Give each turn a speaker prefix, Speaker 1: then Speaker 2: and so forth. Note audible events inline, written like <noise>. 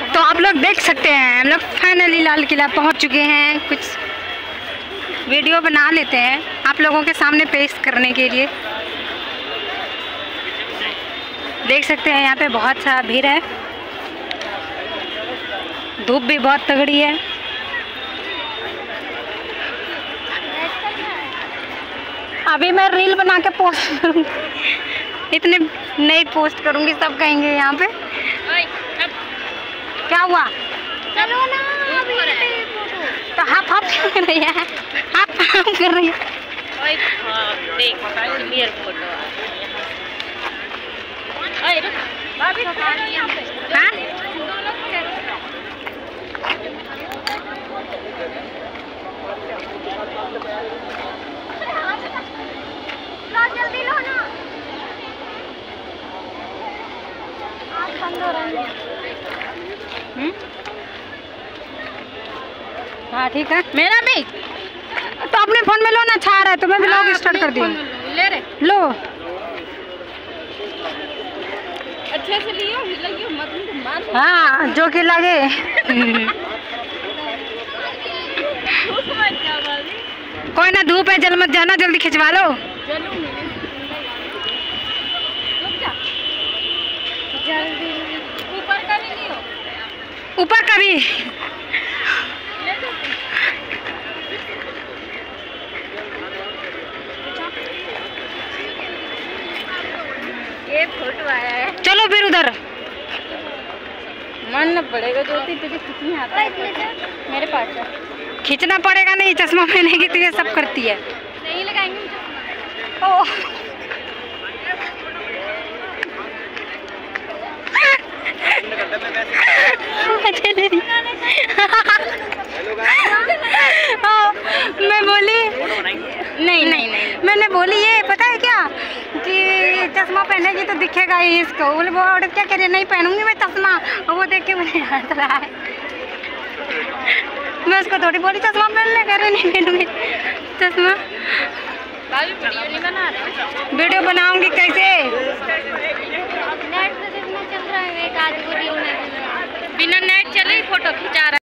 Speaker 1: तो आप लोग देख सकते हैं हम लोग फाइनली लाल किला पहुँच चुके हैं। कुछ वीडियो बना लेते हैं आप लोगों के सामने पेश करने के लिए। देख सकते हैं यहाँ पे बहुत सा भीड़ है। धूप भी बहुत तगड़ी है। अभी मैं रील बना के पोस्ट करूँगी। इतने नहीं पोस्ट करूँगी सब कहेंगे यहाँ पे। क्या हुआ?
Speaker 2: चलो ना
Speaker 1: तो हाफ़ हाफ़ क्यों कर रही है। हाफ़ हाफ़ कर रही है।
Speaker 2: ओए देख क्लियर फ़ोटो आ ओए रुक भाभी खड़ो यहाँ पे
Speaker 1: हाँ?
Speaker 2: खड़े लो जल्दी लो ना। आप बंद हो रहे हैं?
Speaker 1: हाँ ठीक है।
Speaker 2: मेरा भी?
Speaker 1: तो अपने फ़ोन में लो ना छा रहा है तो मैं ब्लॉग स्टार्ट कर दी
Speaker 2: ले रहे।
Speaker 1: लो।
Speaker 2: अच्छे से लियो हिलाइयो मत मार
Speaker 1: हाँ जो कि लगे। <laughs> कोई ना धूप है जल मत जाना जल्दी खिंचवा लो
Speaker 2: चलो मेरे रुक जा जल्दी ऊपर का भी लियो
Speaker 1: ऊपर का भी।
Speaker 2: ये फ़ोटो आया है।
Speaker 1: चलो फिर उधर।
Speaker 2: मानना पड़ेगा जो तुझे कितनी आता है। मेरे पास
Speaker 1: खींचना पड़ेगा नहीं चश्मा पहनेगी तो ये सब करती है।
Speaker 2: नहीं लगाएँगे
Speaker 1: ओ मज़े ले रही। ओ, मैं बोली नहीं नहीं नहीं। मैंने बोली ये पता है क्या? कि चश्मा पहनेगी तो दिखेगा ही इसको। बोले वो औरत क्या करे? नहीं पहनूँगी मैं चश्मा। और वो देख के मुझे हंस रहा है। मैं उसको थोड़ी बोली चश्मा पहन ले करे नहीं पहनूँगी। चश्मा।
Speaker 2: वीडियो नहीं बना रहे
Speaker 1: वीडियो बनाऊँगी कैसे?
Speaker 2: नेट से देखना चल रहा है एक आदमी वीडियो नहीं बिना नेट चले ही फ़ोटो खिंचा रहा